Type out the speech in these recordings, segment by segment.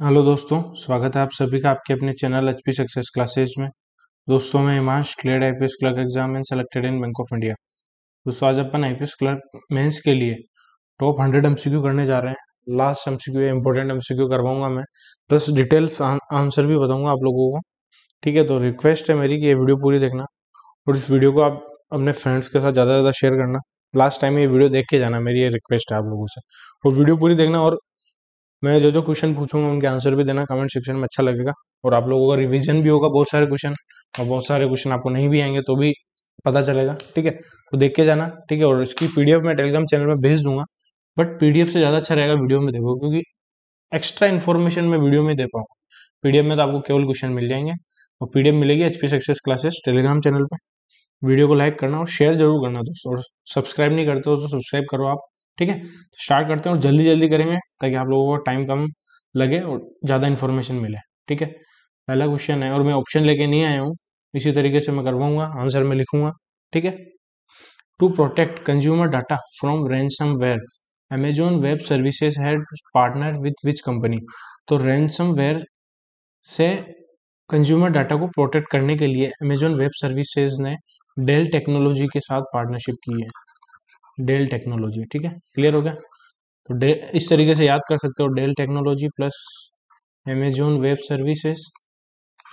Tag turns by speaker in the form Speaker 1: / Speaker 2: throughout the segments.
Speaker 1: Hello दोस्तों, स्वागत है आप सभी का आपके अपने channel H P success classes में। दोस्तों, मैं Himansh clear I P clerk exam and selected in Bank of India दोस्तों, आज अपन आई पी क्लर्क मेंस के लिए टॉप हंड्रेड एमसीक्यू करने जा रहे हैं। लास्ट एमसीक्यू इंपॉर्टेंट एमसीक्यू करवाऊँगा मैं। प्लस डिटेल्स आंसर भी बताऊँगा आप लोगों को। ठीक है तो रिक्वेस्ट है मेरी कि ये वीडियो पूरी देखना और इस वीडियो को आप अपने फ्रेंड्स के साथ ज़्यादा से ज़्यादा शेयर करना। लास्ट टाइम ये वीडियो देख के जाना, मेरी ये रिक्वेस्ट है आप लोगों से। और वीडियो पूरी देखना और मैं जो जो क्वेश्चन पूछूँगा, उनके आंसर भी देना कमेंट सेक्शन में अच्छा लगेगा। और आप लोगों का रिविजन भी होगा, बहुत सारे क्वेश्चन और बहुत सारे क्वेश्चन आपको नहीं भी आएँगे तो भी पता चलेगा, ठीक है? तो देख के जाना, ठीक है? और इसकी पीडीएफ मैं टेलीग्राम चैनल में भेज दूँगा बट पीडीएफ से ज़्यादा अच्छा रहेगा वीडियो में देखो, क्योंकि एक्स्ट्रा इन्फॉर्मेशन मैं वीडियो में दे पाऊँगा। पीडीएफ में तो आपको केवल क्वेश्चन मिल जाएँगे, और पीडीएफ मिलेगी HP success classes telegram channel पर वीडियो को लाइक करना और शेयर ज़रूर करना दोस्तों, और सब्सक्राइब नहीं करते हो तो सब्सक्राइब करो आप। ठीक है? स्टार्ट करते हैं और जल्दी जल्दी करेंगे ताकि आप लोगों को टाइम कम लगे और ज़्यादा इन्फॉर्मेशन मिले, ठीक है? पहला क्वेश्चन है और मैं ऑप्शन लेके नहीं आया हूँ। इसी तरीके से मैं करवाऊँगा आंसर में लिखूँगा, ठीक है? To protect consumer data from ransomware Amazon web services had partner with which company तो रैंसम वेयर से कंज्यूमर डाटा को प्रोटेक्ट करने के लिए अमेजोन वेब सर्विसेज़ ने डेल टेक्नोलॉजी के साथ पार्टनरशिप की है। डेल टेक्नोलॉजी, ठीक है? क्लियर हो गया? तो इस तरीके से याद कर सकते हो, Dell technology plus Amazon web services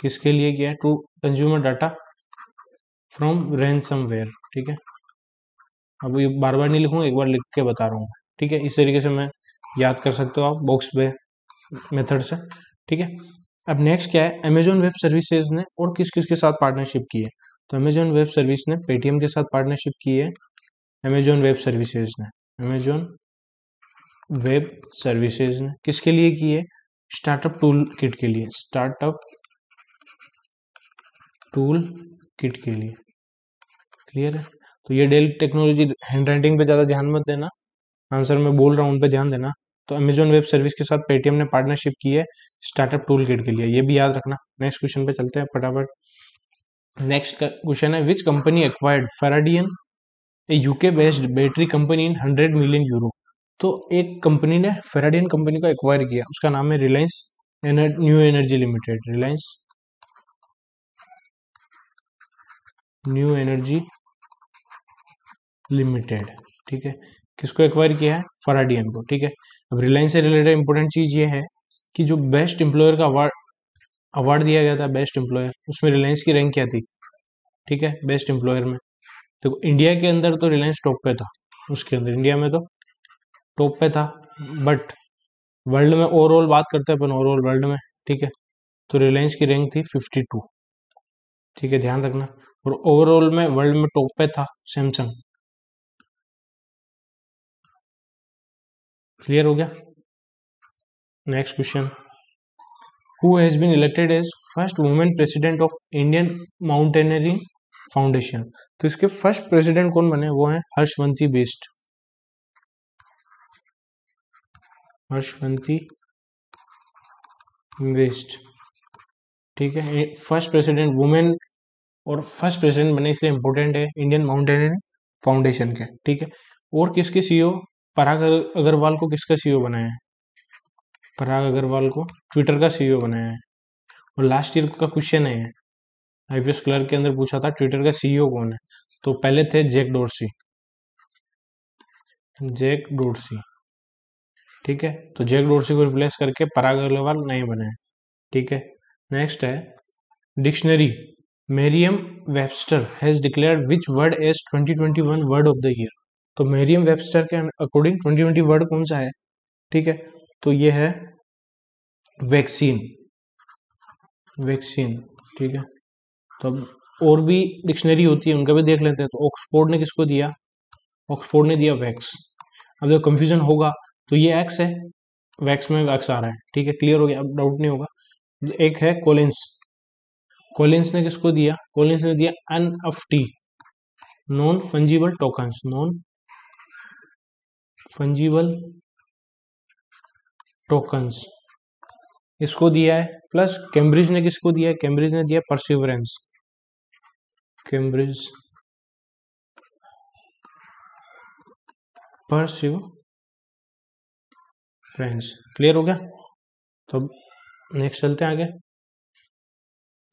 Speaker 1: किसके लिए किया है? To consumer data from ware ठीक है? अब ये बार बार नहीं लिखूँगा, एक बार लिख के बता रहा हूँ, ठीक है? इस तरीके से मैं याद कर सकते हो आप बॉक्स पे मेथड से, ठीक है? अब नेक्स्ट क्या है? अमेजोन वेब सर्विसेज़ ने और किस किस के साथ पार्टनरशिप की है? तो अमेजोन वेब सर्विस ने पेटीएम के साथ पार्टनरशिप की है अमेजोन वेब सर्विसेज़ ने। अमेजोन वेब सर्विसेज़ ने। किसके लिए की है? स्टार्टअप टूल किट के लिए। स्टार्टअप टूल किट के लिए। क्लियर है? तो ये डेल टेक्नोलॉजी हैंड राइटिंग पे ज़्यादा ध्यान मत देना। आंसर मैं बोल रहा हूँ, उन पे ध्यान देना। तो अमेजोन वेब सर्विस के साथ पेटीएम ने पार्टनरशिप की है स्टार्टअप टूल किट के लिए। ये भी याद रखना। नेक्स्ट क्वेश्चन पे चलते हैं फटाफट। नेक्स्ट क्वेश्चन है which company acquired Faradion a UK based battery company in hundred million euro तो एक कंपनी ने फेराडियन कंपनी को एक्वायर किया। उसका नाम है Reliance एनर, new energy limited Reliance new energy limited ठीक है? किसको एक्वायर किया है? फराडियन को। ठीक है? अब रिलायंस से रिलेटेड इंपॉर्टेंट चीज़ ये है कि जो बेस्ट एम्प्लॉयर का अवार्ड अवार्ड दिया गया था बेस्ट एम्प्लॉयर उसमें रिलायंस की रैंक क्या थी? ठीक है? बेस्ट एम्प्लॉयर में। तो इंडिया के अंदर तो रिलायंस टॉप पे था, उसके अंदर इंडिया में तो टॉप पे था बट वर्ल्ड में ओवरऑल बात करते हैं अपन ओवरऑल वर्ल्ड में, ठीक है? तो रिलायंस की रैंक थी 52 ठीक है? ध्यान रखना। और ओवरऑल में वर्ल्ड में टॉप पे था सैमसंग क्लियर हो गया? Next question who has been elected as first women president of Indian mountaineering foundation तो इसके फ़र्स्ट प्रेसिडेंट कौन बने? वो हैं हर्षवंती बेस्ट। हर्षवंती वेस्ट ठीक है फ़र्स्ट प्रेसिडेंट वुमेन और फ़र्स्ट प्रेसिडेंट बने इसलिए इंपॉर्टेंट है। इंडियन माउंटेनियरिंग फाउंडेशन के। ठीक है, और किसके सीईओ पराग अग्रवाल को किसका सीईओ बनाया है? पराग अग्रवाल को ट्विटर का सीईओ बनाया है। और लास्ट ईयर का क्वेश्चन है। आईपीएस क्लर्क के अंदर पूछा था, ट्विटर का सीईओ कौन है? तो पहले थे जैक डोरसी जैक डोरसी ठीक है? तो जैक डोरसी को रिप्लेस करके पराग अग्रवाल नहीं बने। ठीक है? नेक्स्ट है dictionary Merriam Webster has declared which word as 2021 word of the year तो मेरियम वेबस्टर के अकॉर्डिंग 2020 वर्ड कौन सा है? ठीक है? तो ये है वैक्सीन वैक्सीन ठीक है? तो अब और भी डिक्शनरी होती है, उनका भी देख लेते हैं। तो ऑक्सफोर्ड ने किसको दिया? ऑक्सफोर्ड ने दिया वैक्स। अब जब कंफ्यूजन होगा तो ये एक्स है। वैक्स में वैक्स आ रहा है। ठीक है क्लियर हो गया। अब डाउट नहीं होगा। एक है कोलिंस कोलिंस ने किसको दिया? कोलिंस ने दिया N F T non fungible tokens non fungible tokens इसको दिया है? प्लस कैम्ब्रिज ने किसको दिया है? कैम्ब्रिज ने दिया परसिवरेंस कैम्ब्रिज परसिव फ्रेंड्स क्लियर हो गया? तो नेक्स्ट चलते हैं आगे।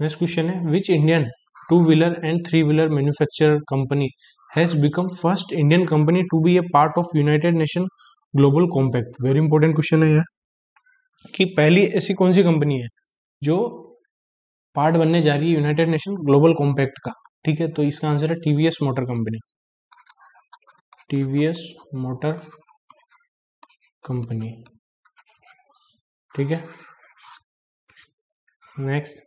Speaker 1: नेक्स्ट क्वेश्चन है which Indian two wheeler and three wheeler manufacturer company has become first Indian company to be a part of United Nation global compact very important question है यह कि पहली ऐसी कौन सी कंपनी है जो पार्ट बनने जा रही है यूनाइटेड नेशन ग्लोबल कॉम्पैक्ट का, ठीक है? तो इसका आंसर है TVS motor company TVS motor company ठीक है? नेक्स्ट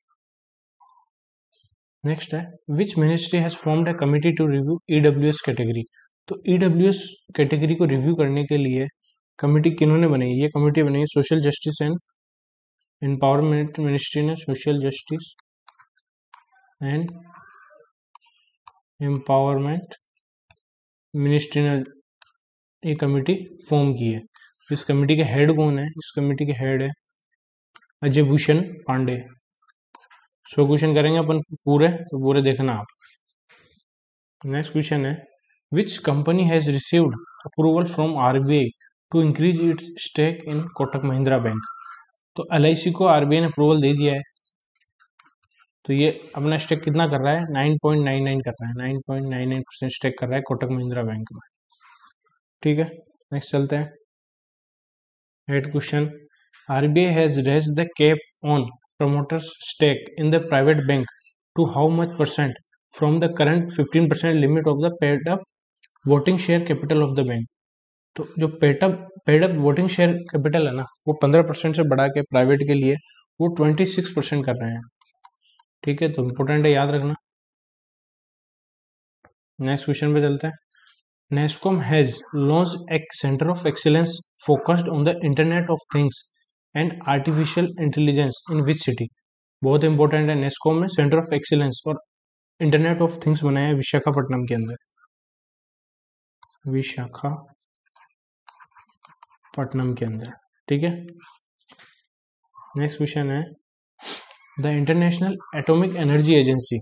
Speaker 1: नेक्स्ट है which ministry has formed a committee to review EWS category तो ईडब्ल्यूएस कैटेगरी को रिव्यू करने के लिए कमिटी किन्होंने बनाई? ये कमेटी बनाई social justice and empowerment ministry ने, social justice and empowerment ministry ने ये कमेटी फॉर्म की है। इस कमेटी के हेड कौन है? इस कमेटी के हेड है अजय भूषण पांडे। सो क्वेश्चन करेंगे अपन पूरे तो पूरे देखना आप। नेक्स्ट क्वेश्चन है which company has received approval from RBI to increase its stake in Kotak Mahindra bank तो एलआईसी को आरबीआई ने अप्रूवल दे दिया है। तो ये अपना स्टेक कितना कर रहा है? 9.99 कर रहा है। 9.99 परसेंट स्टेक कर रहा है कोटक महिंद्रा बैंक में। ठीक है? नेक्स्ट चलते हैं। Eight question RBI has raise the cap on promoters stake in the private bank to how much percent from the current 15% limit of the paid up voting share capital of the bank? तो जो paid up paid up voting share capital है ना, वो 15 percent से बढ़ा के private के लिए वो 26 परसेंट कर रहे हैं। ठीक है तो इंपॉर्टेंट है, याद रखना। नेक्स्ट क्वेश्चन पे चलते हैं। नेस्कॉम हैज़ लॉन्च एक center of excellence focused on the internet of things and artificial intelligence in which city बहुत इंपॉर्टेंट है नेस्को में सेंटर ऑफ़ एक्सीलेंस और इंटरनेट ऑफ़ थिंग्स बनाया है विशाखापट्टनम के अंदर। विशाखा पटनम के अंदर। ठीक है? नेक्स्ट क्वेश्चन है the international atomic energy agency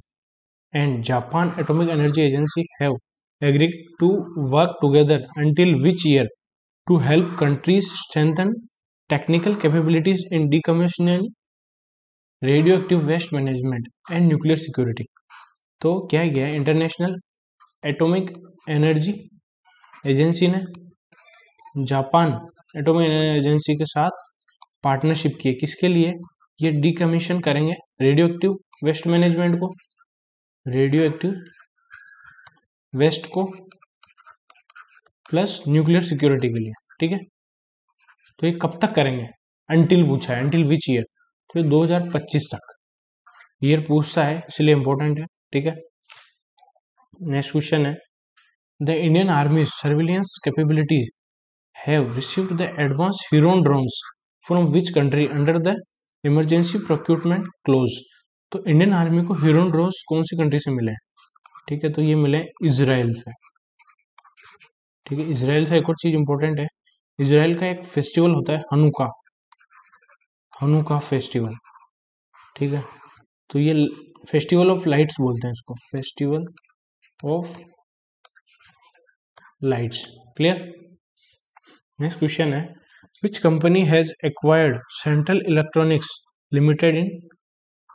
Speaker 1: and Japan atomic energy agency have agree to work together until which year to help countries strengthen technical capabilities in decommissioning radioactive waste management and nuclear security तो क्या गया? International atomic energy agency ने Japan atomic agency के साथ partnership की किसके लिए? ये डिकमीशन करेंगे रेडियो एक्टिव वेस्ट मैनेजमेंट को। रेडियो एक्टिव वेस्ट को प्लस न्यूक्लियर सिक्योरिटी के लिए, ठीक है? तो ये कब तक करेंगे? अंटिल पूछा है अंटिल विच ईयर तो ये 2025 तक। ईयर पूछता है, इसलिए इंपॉर्टेंट है, ठीक है? नेक्स्ट क्वेश्चन है। The Indian army surveillance capability have received the advance heron drones from which country under the emergency procurement clause तो इंडियन आर्मी को हीरोन ड्रोन्स कौन सी कंट्री से मिले? ठीक है तो ये मिले इसराइल से। ठीक है इसराइल से एक और चीज़ इंपॉर्टेंट है। इसराइल का एक फेस्टिवल होता है हनुका हनुका फेस्टिवल ठीक है तो ये फेस्टिवल ऑफ़ लाइट्स बोलते हैं इसको। Festival of lights clear next question है which company has acquired central electronics limited in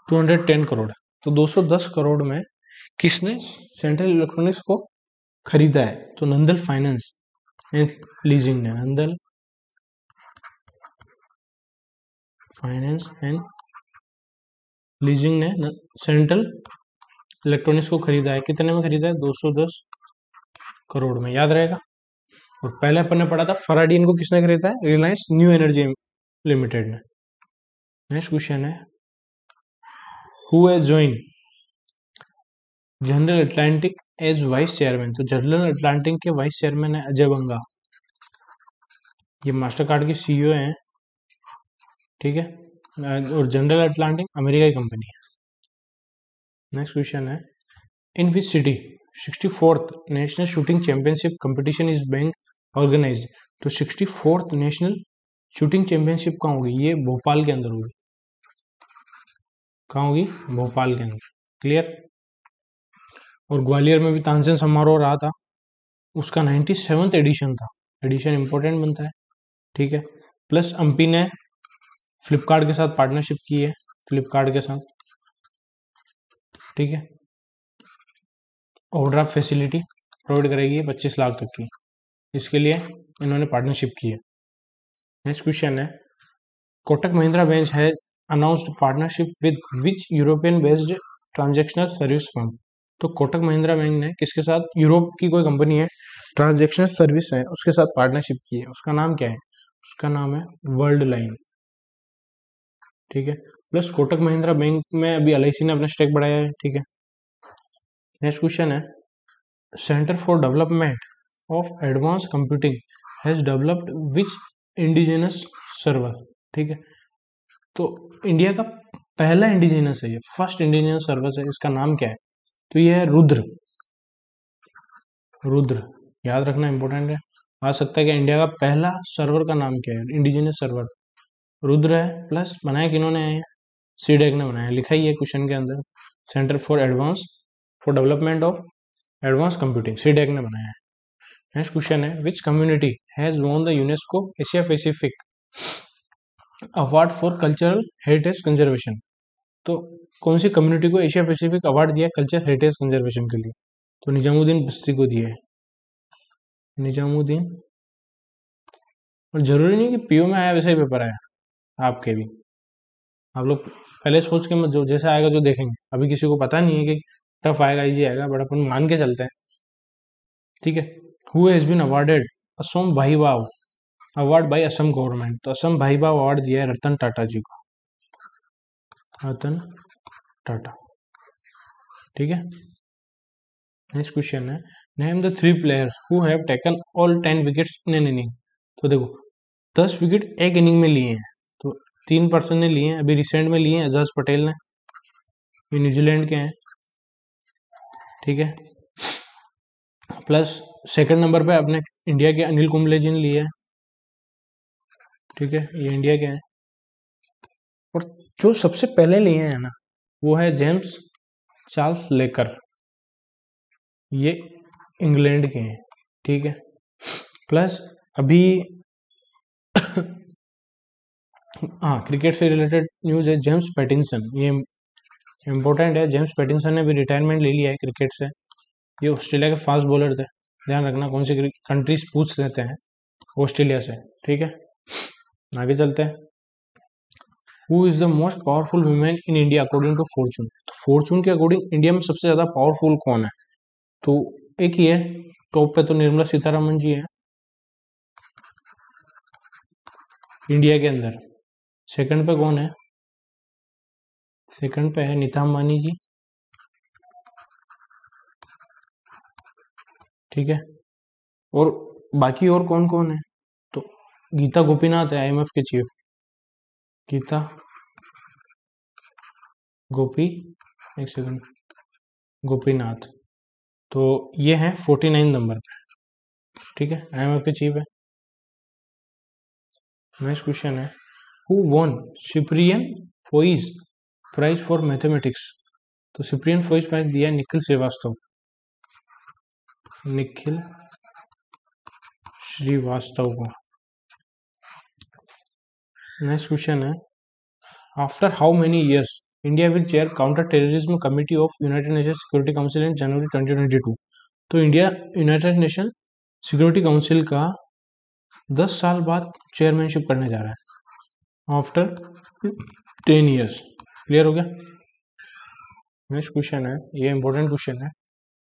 Speaker 1: 210 crore तो 210 करोड़ में किसने सेंट्रल इलेक्ट्रॉनिक्स को खरीदा है? तो नंदल फाइनेंस लीजिंग ने। नंदल फाइनेंस एंड लीजिंग ने सेंट्रल इलेक्ट्रॉनिक्स को खरीदा है। कितने में खरीदा है? 210 करोड़ में। याद रहेगा? और पहले अपन ने पढ़ा था फराडीन को किसने खरीदा है? रिलायंस न्यू एनर्जी लिमिटेड ने। नेक्स्ट क्वेश्चन है। Who has join General Atlantic as vice chairman तो जनरल अटलांटिक के वाइस चेयरमैन है अजय बंगा ये मास्टर कार्ड के सीईओ हैं। ठीक है? और जनरल अटलांटिक अमेरिका की कंपनी है। नेक्स्ट क्वेश्चन है। In which city sixty fourth national shooting championship competition is being organize तो sixty fourth national shooting championship कहाँ होगी? ये भोपाल के अंदर होगी। कहाँ होगी? भोपाल के अंदर। क्लियर? और ग्वालियर में भी तानसेन समारोह रहा था। उसका नाइन्टी सेवन्थ एडिशन था। एडिशन इंपॉर्टेंट बनता है। ठीक है? प्लस अम्पी ने फ्लिपकार्ट के साथ पार्टनरशिप की है। फ्लिपकार्ट के साथ। ठीक है? ओवरड्राफ्ट फैसिलिटी प्रोवाइड करेगी पच्चीस लाख तक की। इसके लिए इन्होंने पार्टनरशिप की है। नेक्स्ट क्वेश्चन है कोटक महिंद्रा बैंक है announced partnership with which European based transactional service firm तो कोटक महिंद्रा बैंक ने किसके साथ? यूरोप की कोई कंपनी है ट्रांजेक्शनल सर्विस है, उसके साथ पार्टनरशिप की है। उसका नाम क्या है? उसका नाम है वर्ल्ड लाइन ठीक है प्लस कोटक महिंद्रा बैंक में अभी एलआईसी ने अपना स्टेक बढ़ाया है, ठीक है। नेक्स्ट क्वेश्चन है center for development of advance computing has developed which indigenous server ठीक है? तो इंडिया का पहला इंडिजिनस है ये। फ़र्स्ट इंडिजिनस सर्वर है, इसका नाम क्या है? तो ये है रुद्र। रुद्र। याद रखना इंपॉर्टेंट है। आ सकता है कि इंडिया का पहला सर्वर का नाम क्या है? इंडिजिनियस सर्वर रुद्र है प्लस बनाया किन्होंने है सीडेक ने बनाया। लिखा ही है क्वेश्चन के अंदर। Center for advance for development of advance computing CDAC ने बनाया है। नेक्स्ट क्वेश्चन है which community has won the UNESCO Asia Pacific award for cultural heritage conservation तो कौन सी कम्युनिटी को एशिया पैसिफिक अवार्ड दिया कल्चर हेरिटेज कंजर्वेशन के लिए? तो निजामुद्दीन बस्ती को दिया है। निजामुद्दीन और ज़रूरी नहीं कि पीओ में आया, वैसे ही पेपर आया, आपके भी। आप लोग पहले सोच के मत जो, जैसे आएगा जो देखेंगे। अभी किसी को पता नहीं है कि टफ आएगा इजी आएगा बट अपन मान के चलते हैं। ठीक है? Who has been awarded Assam Baibhav award by Assam government तो असम भाईबाव अवार्ड दिया है रतन टाटा जी को। रतन टाटा। ठीक है? नेक्स्ट क्वेश्चन है। Name the three players who have taken all ten wickets in an inning तो देखो, दस विकेट एक इनिंग में लिए हैं। तो तीन पर्सन ने लिए हैं। अभी रिसेंट में लिए हैं। एजाज पटेल ने। ये न्यूजीलैंड के हैं। ठीक है? प्लस सेकंड नंबर पे अपने इंडिया के अनिल कुंबले जी ने लिए है। ठीक है, ये इंडिया के हैं। और जो सबसे पहले लिए हैं ना, वो है जेम्स चार्ल्स लेकर ये इंग्लैंड के हैं, ठीक है। प्लस अभी हाँ क्रिकेट से रिलेटेड न्यूज़ है जेम्स पैटिंसन ये इम्पोर्टेंट है जेम्स पैटिंसन ने भी रिटायरमेंट ले लिया है क्रिकेट से। ये ऑस्ट्रेलिया के फास्ट बॉलर थे। ध्यान रखना कौन सी कंट्रीज़ पूछ लेते हैं ऑस्ट्रेलिया से, ठीक है? आगे चलते हैं। Who is the most powerful women in India according to Fortune तो फॉर्चून के अकॉर्डिंग इंडिया में सबसे ज़्यादा पावरफुल कौन है? तो एक ही है टॉप पे तो निर्मला सीतारमन जी है। इंडिया के अंदर। सेकंड पे कौन है? सेकंड पे है नीता अंबानी जी। ठीक है? और बाकी और कौन कौन है? तो गीता गोपीनाथ है आईएमएफ के चीफ गीता गोपी, एक सेकंड गोपीनाथ। तो ये है फोर्टी नाइन नंबर पे। ठीक है? आई एम चीफ है। नेक्स्ट क्वेश्चन है। Who won Ciprian Foias prize for mathematics तो सिप्रियन फोइज प्राइज दिया निखिल श्रीवास्तव। निखिल श्रीवास्तव को। नेक्स्ट क्वेश्चन है। After how many years India will chair counter terrorism committee of United Nation security council in January 2022 तो India United Nation security council का 10 साल बाद chairmanship करने जा रहा है। आफ्टर 10 इयर्स क्लियर हो गया? नेक्स्ट क्वेश्चन है। ये इंपॉर्टेंट क्वेश्चन है।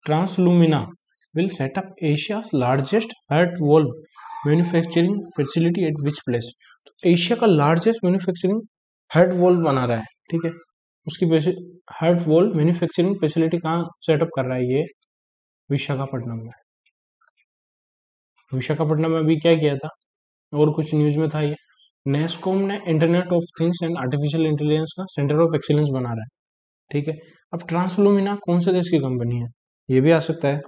Speaker 1: Translumina will set up Asia's largest heart valve manufacturing facility at which place Asia का लार्जेस्ट मैन्युफैक्चरिंग हेड वॉल बना रहा है, ठीक है? उसकी हेड वॉल मैन्युफैक्चरिंग फैसिलिटी कहाँ सेटअप कर रहा है ये? विशाखापट्टनम में। विशाखापट्टनम में अभी क्या किया था? और कुछ न्यूज़ में था ये। नेस्कॉम ने internet of things and artificial intelligence का सेंटर ऑफ़ एक्सीलेंस बना रहा है, ठीक है? अब ट्रांसलूमिना कौन से देश की कंपनी है? ये भी आ सकता है।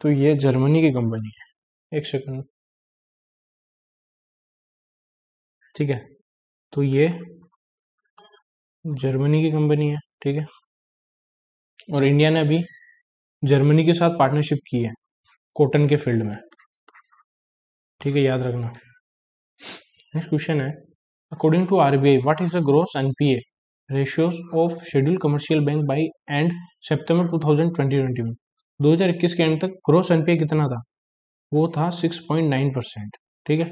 Speaker 1: तो ये जर्मनी की कंपनी है। एक सेकंड ठीक है। तो ये जर्मनी की कंपनी है ठीक है। और इंडिया ने अभी जर्मनी के साथ पार्टनरशिप की है कॉटन के फ़ील्ड में। ठीक है याद रखना। नेक्स्ट क्वेश्चन है। According to RBI, what is the gross NPA ratios of scheduled commercial bank by end September 2021? 2021 के एंड तक ग्रोस एनपीए कितना था? वो था 6.9 परसेंट ठीक है?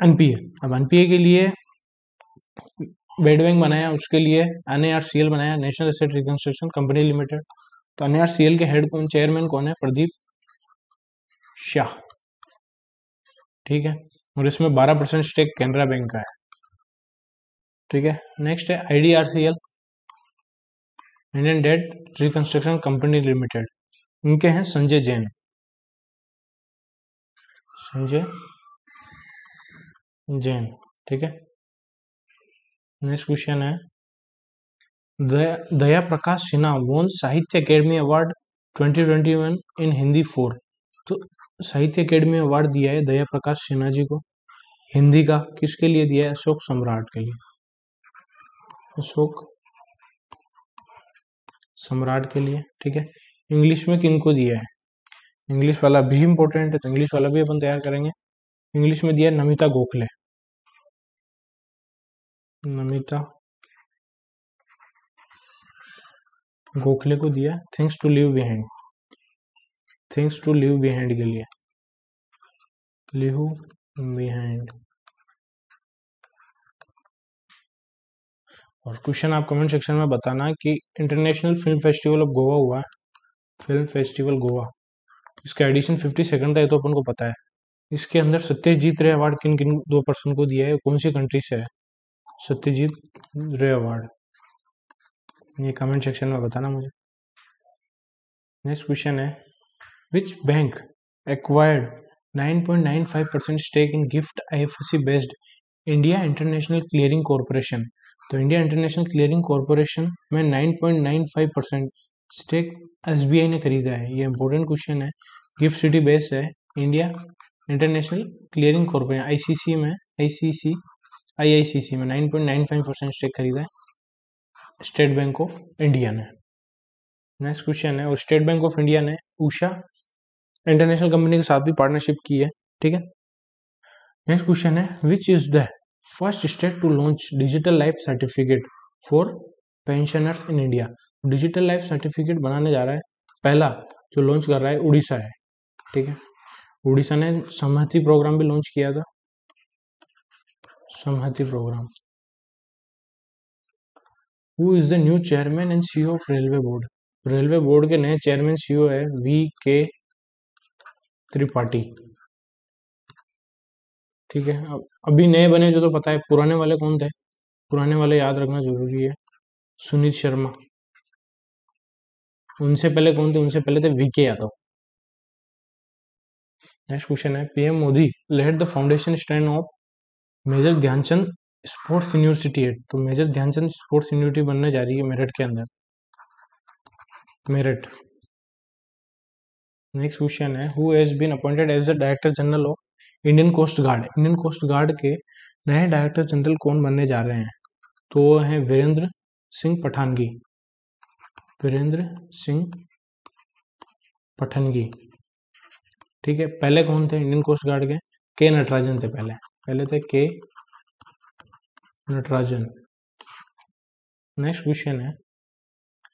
Speaker 1: एनपीए अब एनपीए के लिए बेड बैंक बनाया, उसके लिए एन बनाया national asset reconstruction company limited तो एन के हेड कौन चेयरमैन कौन है? प्रदीप शाह, ठीक है? और इसमें 12 परसेंट स्टेक कैनरा बैंक का है, ठीक है? नेक्स्ट है IDRCL Indian debt reconstruction company limited इनके हैं संजय जैन। संजय जैन, ठीक है? नेक्स्ट क्वेश्चन है। दया Prakash Sinha won Sahitya Akademi award 2021 in Hindi for तो साहित्य अकेडमी अवार्ड दिया है दया प्रकाश सिन्हा जी को। हिंदी का किसके लिए दिया है? अशोक सम्राट के लिए। अशोक सम्राट के लिए, ठीक है? इंग्लिश में किनको दिया है? इंग्लिश वाला भी इंपॉर्टेंट है तो इंग्लिश वाला भी अपन तैयार करेंगे। इंग्लिश में दिया नमिता गोखले। नमिता गोखले को दिया things to live behind things to live behind के लिए। लिव बिहाइंड और क्वेश्चन आप कमेंट सेक्शन में बताना कि international film festival of Goa हुआ है। फ़िल्म फेस्टिवल गोवा इसका एडिशन फिफ्टी सेकंड था ये तो अपन को पता है। इसके अंदर सत्यजीत रे अवार्ड किन किन दो पर्सन को दिया है कौन सी कंट्री से है? सत्यजीत रे अवार्ड ये कमेंट सेक्शन में बताना मुझे। नेक्स्ट क्वेश्चन है which bank acquired 9.95 percent stake in GIFT IFSC based India international clearing corporation तो इंडिया इंटरनेशनल क्लियरिंग कॉरपोरेशन में 9.95 परसेंट स्टेक एसबीआई ने खरीदा है। ये इंपॉर्टेंट क्वेश्चन है। गिफ्ट सिटी बेस्ड है। India international clearing corporation ICC में आईसीसी आईआईसीसी में 9.95 परसेंट स्टेक खरीदा है। स्टेट बैंक ऑफ़ इंडिया ने। नेक्स्ट क्वेश्चन है। और स्टेट बैंक ऑफ़ इंडिया ने उषा इंटरनेशनल कंपनी के साथ भी पार्टनरशिप की है। ठीक है? नेक्स्ट क्वेश्चन है। Which is the first state to launch digital life certificate for pensioners in India digital life certificate बनाने जा रहा है। पहला जो लॉन्च कर रहा है, उड़ीसा है। ठीक है? उड़ीसा ने समहति प्रोग्राम भी लॉन्च किया था। Samhati programme who is the new chairman and CEO of railway board railway board के नए चेयरमैन सीईओ है वी के त्रिपाठी। ठीक है। अब, अभी नए बने जो तो पता है, पुराने वाले कौन थे? पुराने वाले याद रखना ज़रूरी है। सुनीत शर्मा। उनसे पहले कौन थे? उनसे पहले थे वीके यादव। नेक्स्ट क्वेश्चन है PM Modi laid the foundation stone of major Dhyanchand sports university है। तो मेजर ध्यानचंद स्पोर्ट्स यूनिवर्सिटी बनने जा रही है मेरठ के अंदर। मेरठ। नेक्स्ट क्वेश्चन है who has been appointed as the director general of Indian coast guard Indian coast guard के नए डायरेक्टर जनरल कौन बनने जा रहे हैं? तो वो हैं वीरेंद्र सिंह पठानगी। वीरेंद्र सिंह पठनगी। ठीक है, पहले कौन थे इंडियन कोस्ट गार्ड के? के नटराजन थे पहले। पहले थे के नटराजन नेक्स्ट क्वेश्चन है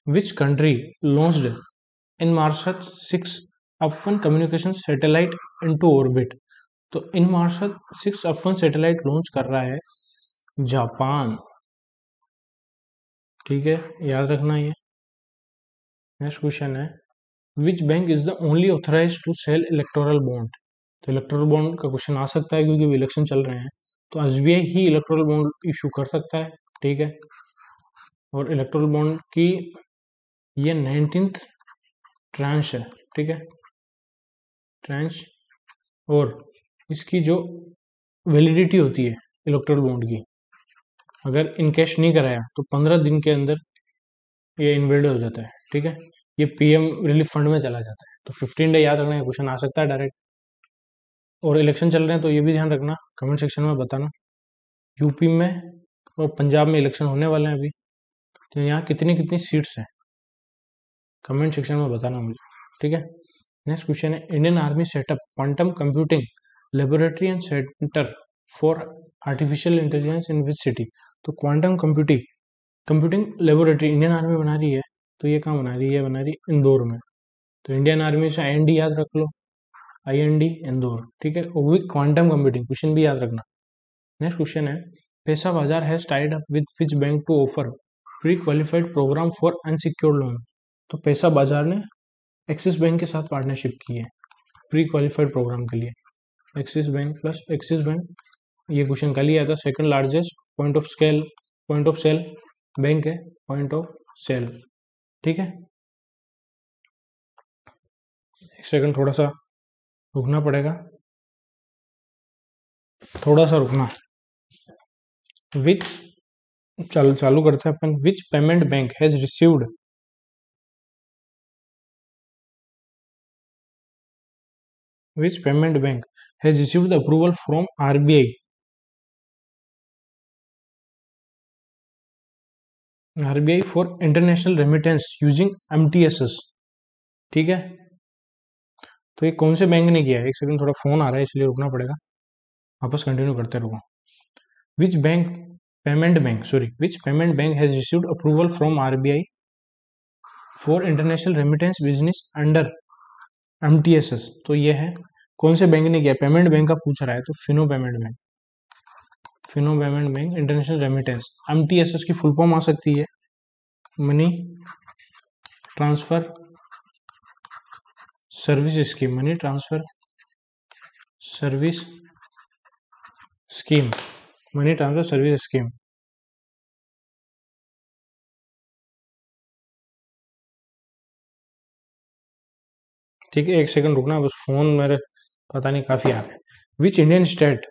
Speaker 1: which country launched Inmarsat six F one communication satellite into orbit तो Inmarsat six F one satellite launch कर रहा है जापान। ठीक है, याद रखना ये। नेक्स्ट क्वेश्चन है which bank is the only authorise to sell electoral bond तो इलेक्टोरल बॉन्ड का क्वेश्चन आ सकता है क्योंकि इलेक्शन चल रहे हैं। तो एस ही इलेक्टोरल बॉन्ड इशू कर सकता है, ठीक है। और इलेक्टोरल बॉन्ड की ये नाइनटीन ट्रांस है, ठीक है। ट्रांस और इसकी जो वैलिडिटी होती है इलेक्ट्रल बॉन्ड की, अगर इनकेश नहीं कराया तो पंद्रह दिन के अंदर ये इन्वेल्ड हो जाता है, ठीक है? ये पीएम रिलीफ फंड में चला जाता है। तो फिफ्टीन डे याद रखना क्वेश्चन आ सकता है डायरेक्ट और इलेक्शन चल रहे हैं तो ये भी ध्यान रखना कमेंट सेक्शन में बताना। यूपी में और पंजाब में इलेक्शन होने वाले हैं अभी। तो यहाँ कितनी कितनी सीट्स हैं? कमेंट सेक्शन में बताना मुझे, ठीक है? नेक्स्ट क्वेश्चन है Indian army setup quantum computing laboratory and centre for artificial intelligence in which city तो quantum computing computing laboratory Indian army बना रही है तो ये कहाँ बना रही है? बना रही इंदौर में। तो इंडियन आर्मी से आई एन डी याद रख लो। आई एन डी इंदौर, ठीक है? वो भी क्वांटम कंप्यूटिंग क्वेश्चन भी याद रखना। नेक्स्ट क्वेश्चन है, Paisabazaar has tied up with which bank to offer pre qualified programme for unsecured loan तो पैसा बाज़ार ने एक्सिस बैंक के साथ पार्टनरशिप की है प्री क्वालिफाइड प्रोग्राम के लिए। Axis bank plus Axis bank. ये क्वेश्चन कल ही आया था। Second largest point of scale point of sale bank है। पॉइंट ऑफ़ सेल ठीक है? एक सेकंड थोड़ा सा रुकना पड़ेगा। थोड़ा सा रुकना। विच चालू चालू करते हैं अपन। Which payment bank has received which payment bank has received the approval from RBI RBI for international remittance using MTSS ठीक है? तो ये कौन से बैंक ने किया है? एक सेकंड थोड़ा फ़ोन आ रहा है, इसलिए रुकना पड़ेगा। वापस कंटिन्यू करते रुको which bank payment bank sorry which payment bank has received approval from RBI for international remittance business under MTSS तो ये है, कौन से बैंक ने किया? पेमेंट बैंक का पूछ रहा है तो Fino payment bank Fino payment bank international remittance MTSS की फुल फॉर्म आ सकती है। Money transfer service scheme money transfer service scheme money transfer service scheme ठीक है, एक सेकंड रुकना, बस फ़ोन मेरे पता नहीं काफ़ी आ रहे विच इंडियन स्टेट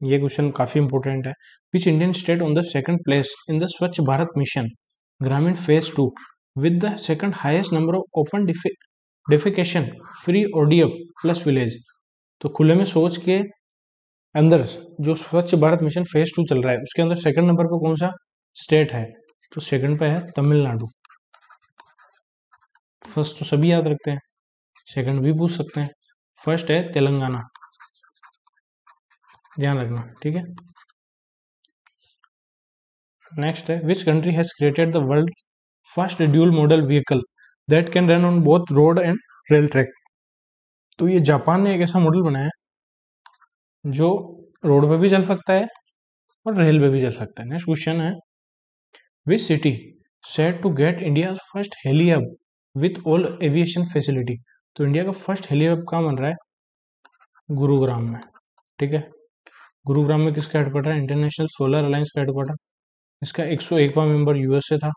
Speaker 1: ये क्वेश्चन काफ़ी इंपॉर्टेंट है। Which Indian state on the second place in the Swachh Bharat mission Grameen phase two with the second highest number of open defecation free ODF plus village तो खुले में सोच के अंदर जो स्वच्छ भारत मिशन फ़ेज़ टू चल रहा है, उसके अंदर सेकंड नंबर पर कौन सा स्टेट है? तो सेकंड पे है तमिलनाडु। फ़र्स्ट तो सभी याद रखते हैं सेकंड भी पूछ सकते हैं। फ़र्स्ट है तेलंगाना। ध्यान रखना, ठीक है? नेक्स्ट है which country has created the world first dual model vehicle that can run on both road and rail track तो ये जापान ने एक ऐसा मॉडल बनाया है जो रोड पे भी चल सकता है और रेल पे भी चल सकता है। नेक्स्ट क्वेश्चन है which city set to get India first heli hub with all aviation facility तो इंडिया का फ़र्स्ट हेलीपैड कहाँ बन रहा है? गुरुग्राम में, ठीक है? गुरुग्राम में किसका हेडक्वार्टर है? इंटरनेशनल सोलर अलायंस का हेडक्वार्टर इसका 101वां मेंबर यूएसए था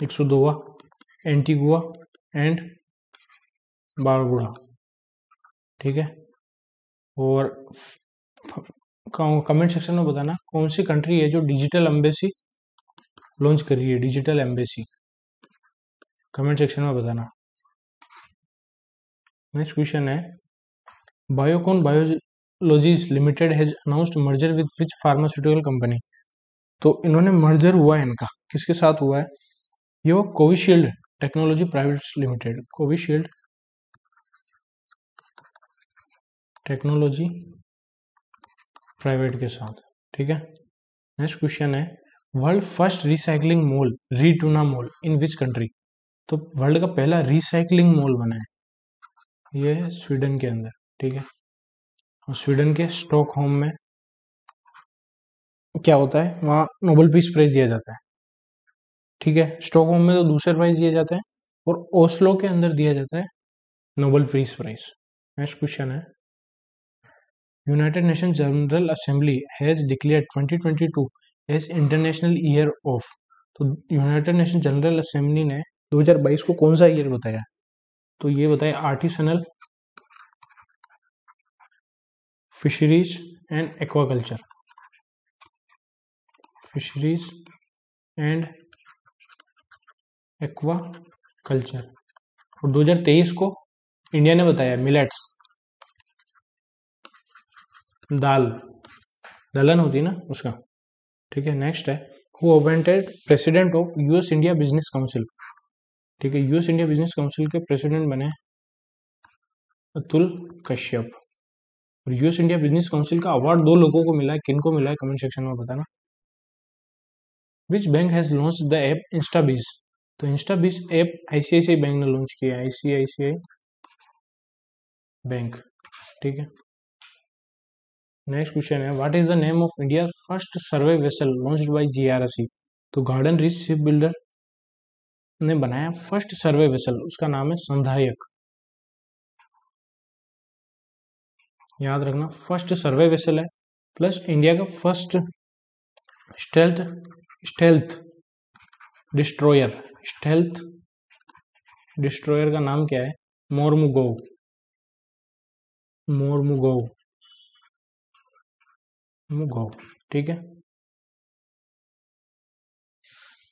Speaker 1: 102वां एंटीगुआ एंड बारगुड़ा ठीक है? और कमेंट सेक्शन में बताना, कौन सी कंट्री है जो डिजिटल एम्बेसी लॉन्च कर रही है? डिजिटल एम्बेसी कमेंट सेक्शन में बताना। नेक्स्ट क्वेश्चन है Biocon biologics limited has announced merger with which pharmaceutical company तो इन्होंने मर्जर हुआ है इनका। किसके साथ हुआ है? ये Covishield technology private limited Covishield technology private के साथ। ठीक है? नेक्स्ट क्वेश्चन है world first recycling mall ReTuna mall in which country तो वर्ल्ड का पहला रिसाइकलिंग मॉल बना है। ये है स्वीडन के अंदर, ठीक है? और स्वीडन के स्टॉक होम में क्या होता है? वहाँ नोबल पीस प्राइज दिया जाता है, ठीक है? स्टॉक होम में तो दूसरे प्राइज दिए जाते हैं और ओस्लो के अंदर दिया जाता है Nobel peace prize next question है। United Nation general assembly has declare 2022 as international year of तो यूनाइटेड नेशन जनरल असेंबली ने 2022 को कौन सा ईयर बताया? तो ये बताया artisanal fisheries and aquaculture fisheries and aqua culture और 2023 को इंडिया ने बताया मिलेट्स दाल. दलहन होती ना उसका। ठीक है नेक्स्ट है. Who president of US India business council ठीक है यूएस इंडिया बिज़नेस काउंसिल के प्रेसिडेंट बने अतुल कश्यप। और यूएस इंडिया बिज़नेस काउंसिल का अवार्ड दो लोगों को मिला है। किन को मिला है कमेंट सेक्शन में बताना। Which bank has launch the app InstaBIZ तो इंस्टाबीज ऐप आईसीआईसीआई बैंक ने लॉन्च किया है। आईसीआईसीआई बैंक ठीक है। नेक्स्ट क्वेश्चन है। What is the name of India first survey vessel launched by GRC तो गार्डन रिच शिप बिल्डर ने बनाया फ़र्स्ट सर्वे वेसल, उसका नाम है संधायक। याद रखना, फ़र्स्ट सर्वे वेसल है, प्लस इंडिया का first stealth stealth destroyer stealth destroyer का नाम क्या है? मोरमुगो मोरमुगो मुगो ठीक है?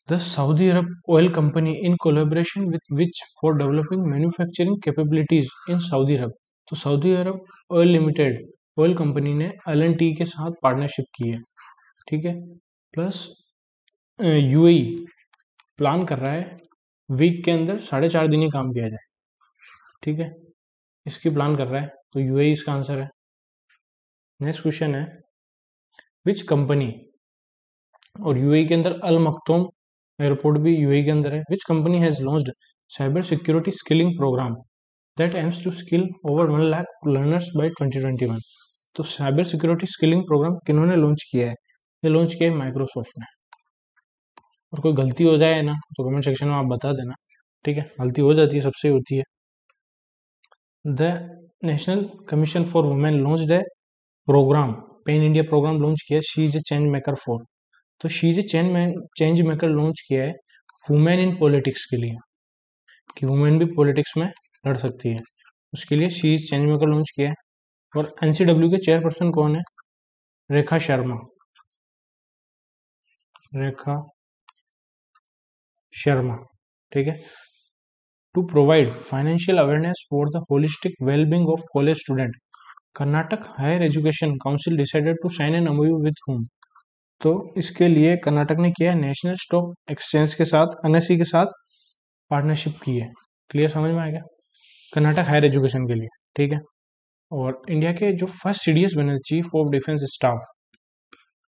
Speaker 1: The Saudi Arab Oil Company in collaboration with which for developing manufacturing capabilities in Saudi Arab. तो Saudi Arab oil limited oil company ने एल टी के साथ पार्टनरशिप की है। ठीक है? प्लस यूएई प्लान कर रहा है। वीक के अंदर साढ़े चार दिन ही काम किया जाए। ठीक है? इसकी प्लान कर रहा है। तो यूएई इसका आंसर है। नेक्स्ट क्वेश्चन है। विच कंपनी और यूएई के अंदर अल मखतूम एयरपोर्ट भी यूएई के अंदर है which company has launched cyber security skilling programme that aims to skill over one lakh learners by 2021 तो साइबर सिक्योरिटी स्किलिंग प्रोग्राम किन्होंने लॉन्च किया है? ये लॉन्च किया है माइक्रोसॉफ्ट ने। और कोई गलती हो जाए ना तो कमेंट सेक्शन में आप बता देना, ठीक है? गलती हो जाती है, सबसे होती है। The national commission for women launch the programme pan India programme launch किया she is a change maker for तो she's change change maker launch किया है वुमेन इन पॉलिटिक्स के लिए, कि वुमेन भी पॉलिटिक्स में लड़ सकती है। उसके लिए शीज चेंज मेकर लॉन्च किया है। और एनसीडब्ल्यू के चेयरपर्सन कौन है? रेखा शर्मा। रेखा शर्मा, ठीक है? To provide financial awareness for the holistic wellbeing of college student Karnataka higher education council decided to sign an MoU with whom तो इसके लिए कर्नाटक ने किया नेशनल स्टॉक एक्सचेंज के साथ एनएससी के साथ पार्टनरशिप की है। क्लियर समझ में आएगा कर्नाटक हायर एजुकेशन के लिए, ठीक है? और इंडिया के जो फ़र्स्ट सीडीएस बने चीफ ऑफ़ डिफेंस स्टाफ